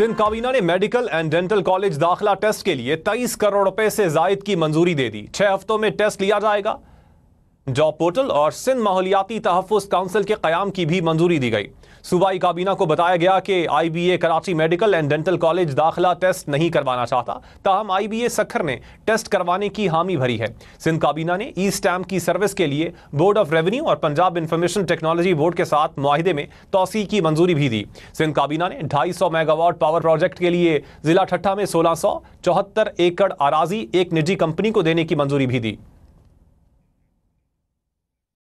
सिंध काबीना ने medical and dental college दाखिला टेस्ट के लिए तेईस करोड़ रुपए से जायद की मंजूरी दे दी। छह हफ्तों में टेस्ट लिया जाएगा। जॉब पोर्टल और सिंध माहौलियाती तहफ़ काउंसिल के क्याम की भी मंजूरी दी गई। सूबाई काबीना को बताया गया कि I B A Karachi medical and dental college दाखिला टेस्ट नहीं करवाना चाहता। ताहम आई बी ए सखर ने टेस्ट करवाने की हामी भरी है। सिंध काबीना ने ई स्टैम्प की सर्विस के लिए बोर्ड ऑफ़ रेवेन्यू और पंजाब इंफॉर्मेशन टेक्नोलॉजी बोर्ड के साथ माहे में तोसी की मंजूरी भी दी। सिंध काबीना ने ढाई सौ मेगावाट पावर प्रोजेक्ट के लिए जिला ठट्ठा में सोलह सौ चौहत्तर एकड़ आराजी एक निजी कंपनी को देने की मंजूरी भी दी।